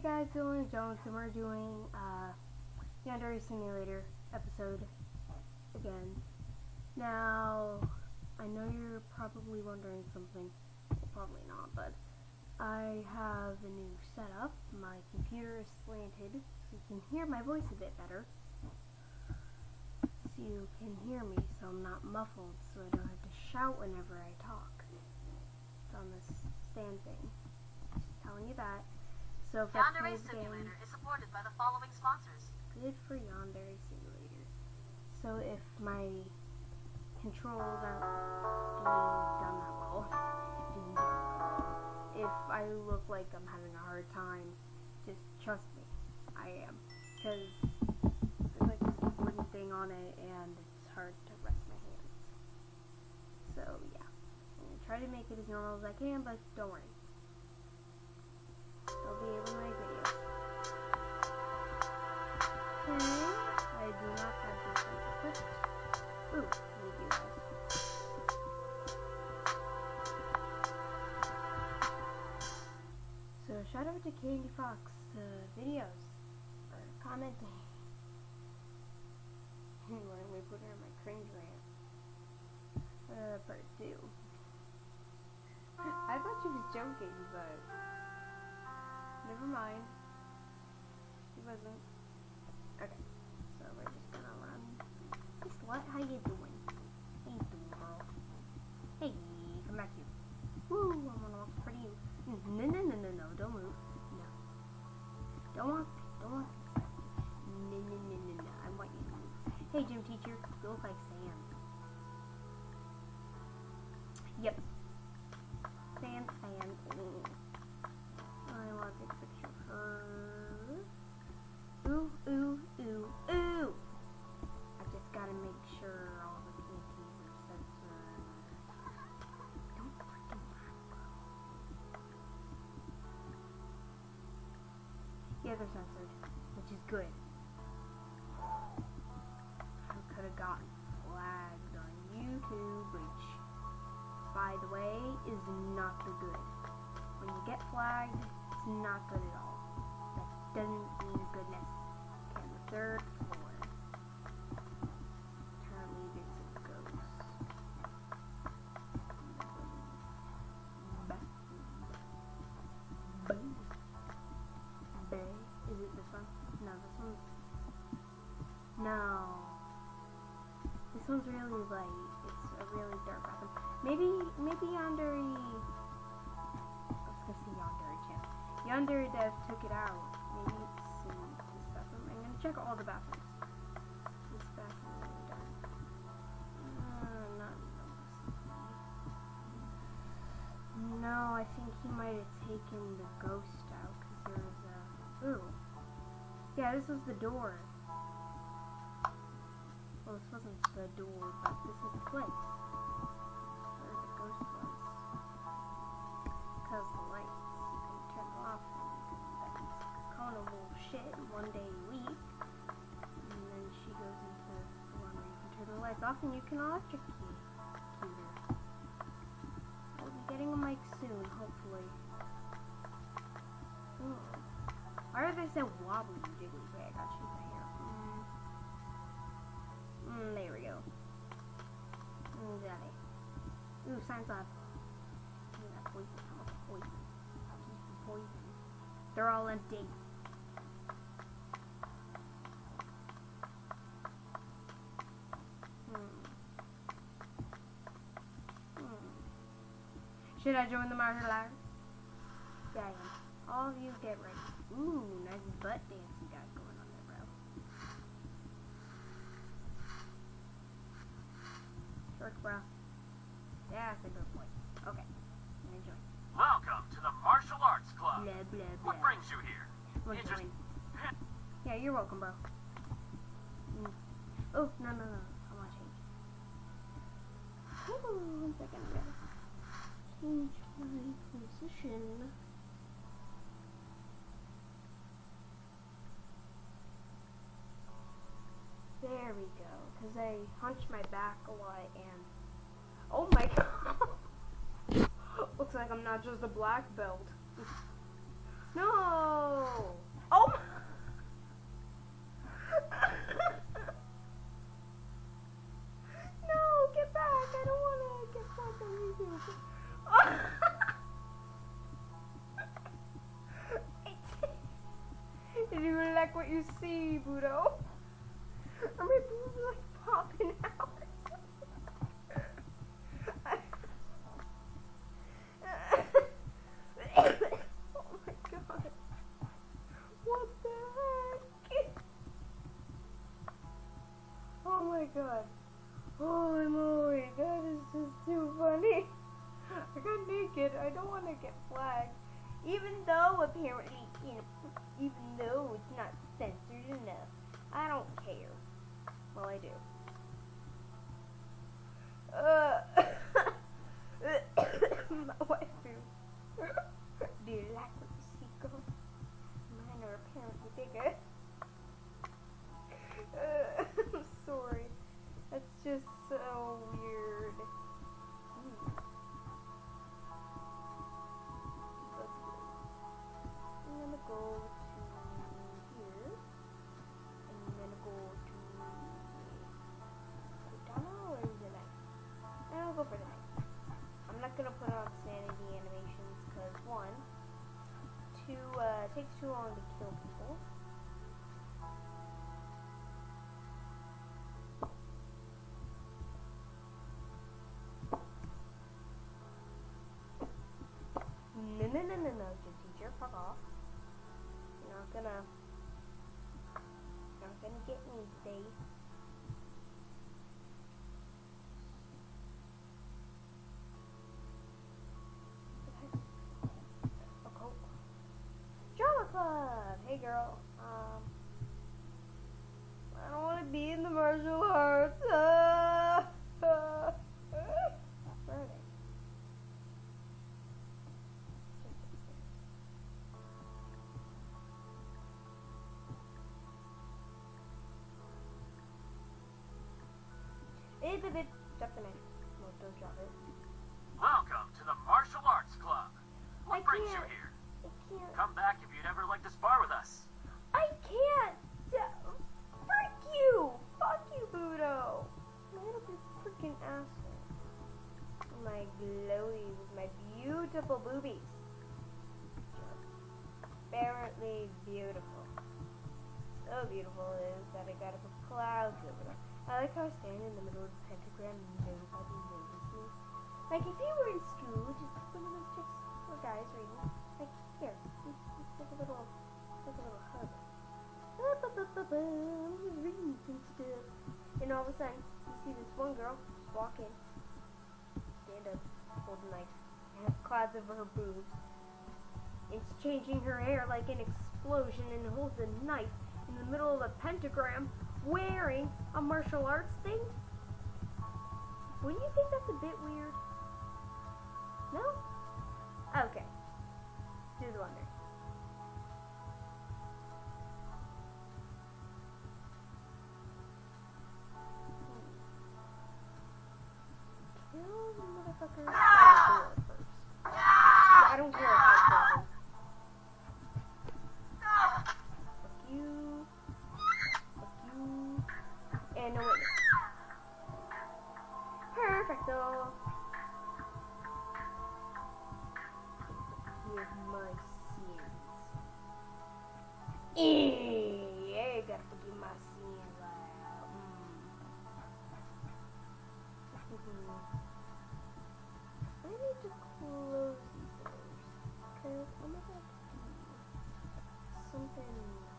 Hey guys, Dylan Jones, and we're doing uh, Yandere Simulator episode again. Now, I know you're probably wondering something. Probably not, but I have a new setup. My computer is slanted, so you can hear my voice a bit better. So you can hear me, so I'm not muffled, so I don't have to shout whenever I talk. It's on this stand thing. Just telling you that. So if I play Yandere the game, Simulator is supported by the following sponsors. good for Yandere Simulator. So if my controls aren't being done that well, if I look like I'm having a hard time, just trust me, I am. Because there's like this wooden thing on it and it's hard to rest my hands. So yeah, I'm gonna try to make it as normal as I can, but don't worry. They'll be able to make videos. Okay, I do not have these equipped. Ooh, guys. So shout out to Candy Fox uh, videos for commenting. when we put her in my cringe rant. Uh, part two. I thought she was joking, but never mind. He wasn't. Okay, so we're just gonna run. Hey, how you doing? Doing, girl? Hey, come back here. Woo, I'm gonna walk for you. No, no, no, no, no, don't move. No. Don't walk, don't walk. No, no, no, no, no, I want you to move. Hey, gym teacher, you look like sand. They're censored, which is good. I could have gotten flagged on YouTube, which, by the way, is not the good. When you get flagged, it's not good at all. That doesn't mean goodness. Okay, the third No. This one's really light. It's a really dark bathroom. Maybe, maybe Yandere... Was gonna say Yandere channel. Yandere Dev took it out. Maybe it's in this bathroom. I'm gonna check all the bathrooms. This bathroom is really dark. Uh. No, I think he might have taken the ghost out because there was a. Ooh. Yeah, this was the door. This wasn't the door, but this was the place where the ghost was. Because the lights, can turn off Kona shit one day a week. And then she goes into the one where you can turn the lights off and you can electrocute Science lab. Ooh, that poison. How much poison? Poison. They're all empty. Hmm. Hmm. Should I join the martial arts? Yeah, I am. All of you get ready. Ooh, nice butt dance you got going on there, bro. Short, bro. Yeah, that's a good point. Okay, join. Welcome to the Martial Arts Club. Blah, blah, blah. What brings you here? Interest- Yeah, you're welcome, bro. Mm. Oh, no, no, no. I wanna change. Hold on one second, I gotta change my position. There we go. Cause I hunch my back a lot and oh my god, like I'm not just a black belt. no! Oh No, get back! I don't wanna get back on YouTube. Did you like what you see, Budo? Naked. I don't want to get flagged. Even though apparently, you know, even though it's not censored enough, I don't care. Well, I do. Uh, uh, takes too long to kill people. No, no, no, no, no, good teacher, fuck off. You're not gonna, not gonna get me today. Okay. Oh, Drama Club! Hey girl, um, I don't want to be in the martial arts. Uh, uh, where are they? Bit, bit. Drop the knife. No, don't drop it. Welcome to the Martial Arts Club. I What brings you can't. here? Can't. Come back if you'd ever like to spar with us. I can't. Frick you. Fuck you, Budo. Up your freaking asshole. My glowy with my beautiful boobies. Apparently beautiful. So beautiful is that I put clouds over it. I like how I stand in the middle of the pentagram and nobody notices me. Like if you were in school, just one of those chicks or guys reading, here, it's like a little, like a little hug. I'm and all of a sudden you see this one girl walk in, stand up, hold a knife, and have clouds over her boobs. It's changing her hair like an explosion and holds a knife in the middle of a pentagram wearing a martial arts thing? Wouldn't you think that's a bit weird? Mm. I need to close these doors. Cause I'm to do something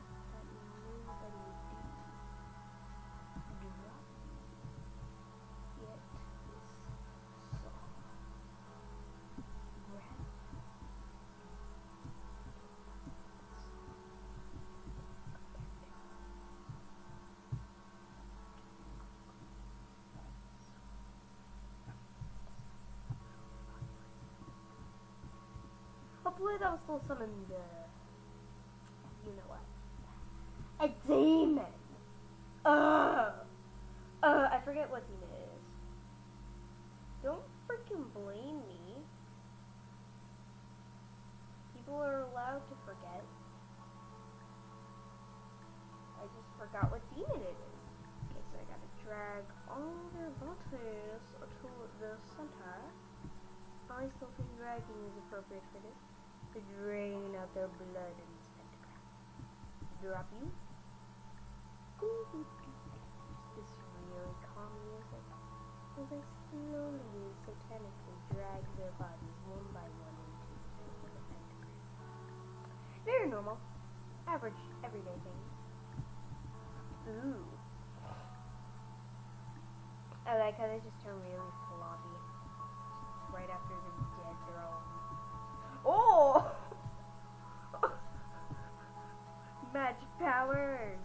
Hopefully that was still summoned the, you know what, a demon. Uh, uh, I forget what demon it is. Don't freaking blame me. People are allowed to forget. I just forgot what demon it is. Okay, so I gotta drag all their bodies to the center. I still think dragging is appropriate for this. To drain out their blood this pentagram. drop you. This really calm music as I slowly and satanically drag their bodies one by one into the pentagram. Very normal. Average, everyday thing. Ooh. I like how they just turn really floppy. Right after the Magic powers!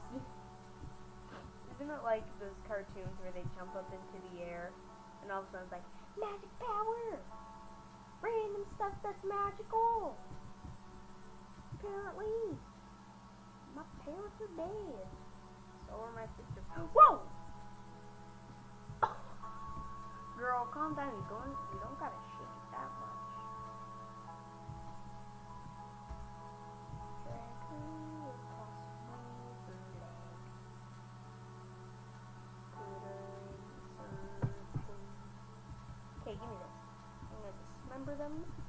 Isn't it like those cartoons where they jump up into the air and all of a sudden it's like, Magic power! Random stuff that's magical! Apparently. My parents are dead. So are my sisters. Whoa! Girl, calm down. You don't, you don't gotta give me this. I'm gonna dismember them.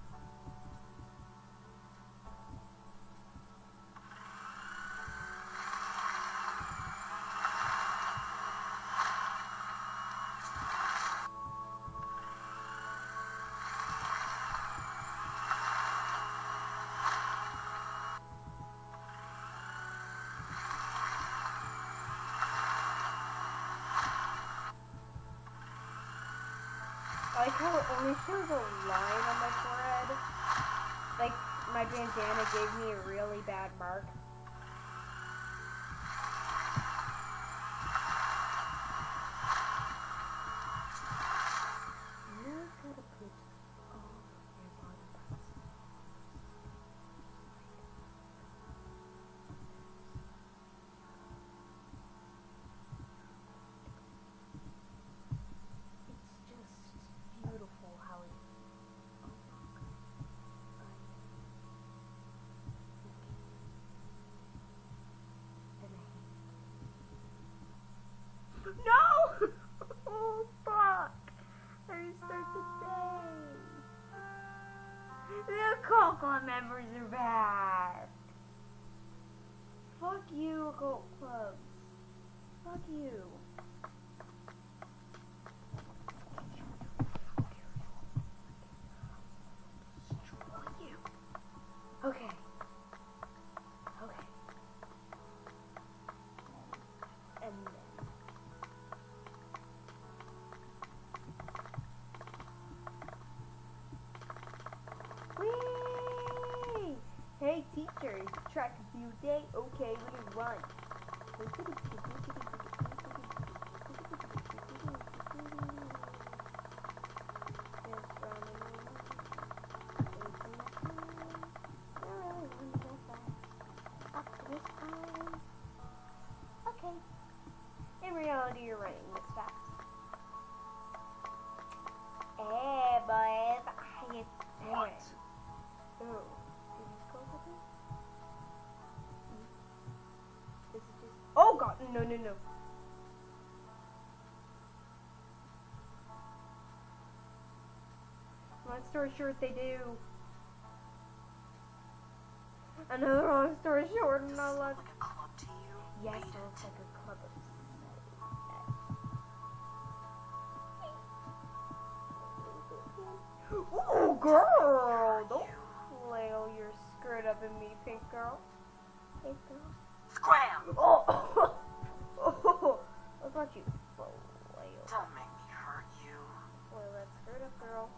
I like how it only shows a line on my forehead. Like my bandana gave me a really bad mark. You're gonna put all your body parts. It's just beautiful how it. No! Oh fuck! I start to day. The Coco members are back. Fuck you, cult clubs. Fuck you. Okay. Okay. And then. Whee! Track view day? Okay, we run. Story short, they do. Another long story short, I'm not allowed. Like a club to you? Yes, it looks like a club Ooh, girl! Don't flail your skirt up in me, pink girl. Pink girl. Scram! Oh! oh! I thought you flail. Don't make me hurt you. Flail that skirt up, girl.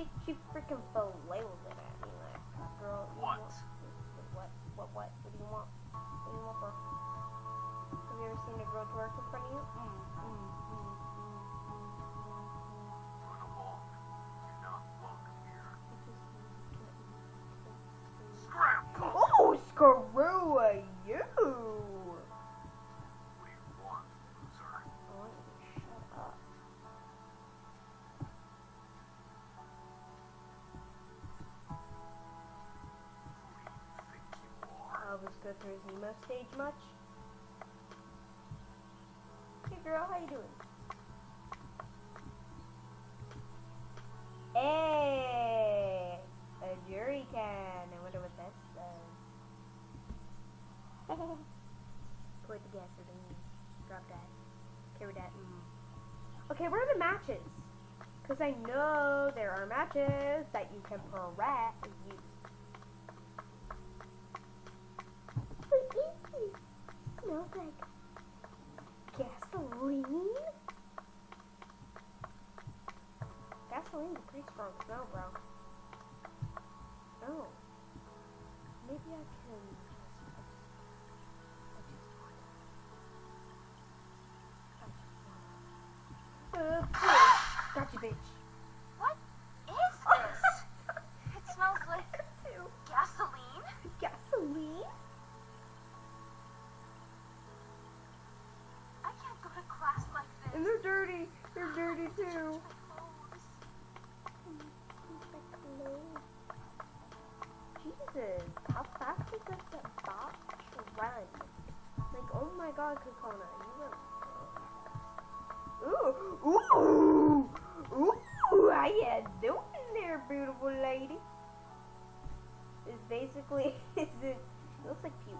See, she freaking flails it at me like, girl. you What? want- What? What? What? What do you want? What do you want, bro? Have you ever seen a girl twerk in front of you? Mm, mm, mm, mm, mm, mm, the Terzima stage much? Hey girl, how you doing? Hey! A jury can. I wonder what that says. Pour the gasoline. Drop that. Carry that. Mm. Okay, where are the matches? Because I know there are matches that you can press. You Smells like gasoline? Gasoline's a pretty strong smell, bro. Oh. Maybe I can Uh, bitch. Gotcha, bitch. Run Ooh, ooh, ooh, how you doing there, beautiful lady? It's basically, it's, it looks like puke.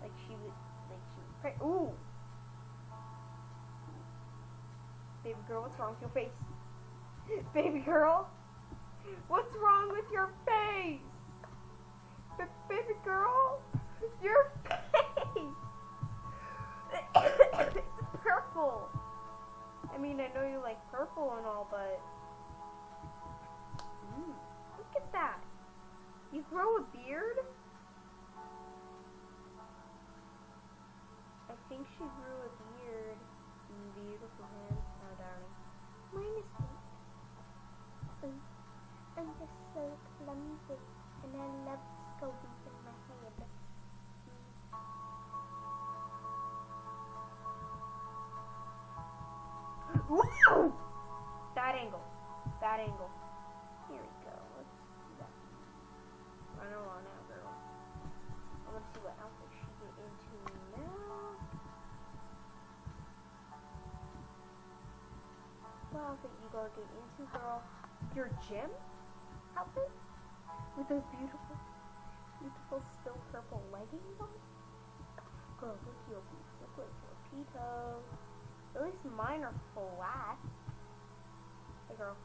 Like she was, like she was pre- ooh. Baby girl, what's wrong with your face? Baby girl, what's wrong with your face? B- baby girl, I mean, I know you like purple and all, but Mm, look at that. You grow a beard? I think she grew a beard. Beautiful hands. Oh, darling. Mine is pink. Mm, I'm just so clumsy, and I love scobies in my head. Mm. That angle. That angle. Here we go. Let's do that. Run along now, girl. I want to see what outfit she get into now. What outfit you gonna get into, girl? Your gym outfit? With those beautiful, beautiful still purple leggings on? Girl, look your. Look like your petos. At least mine are flat. Hey, girl.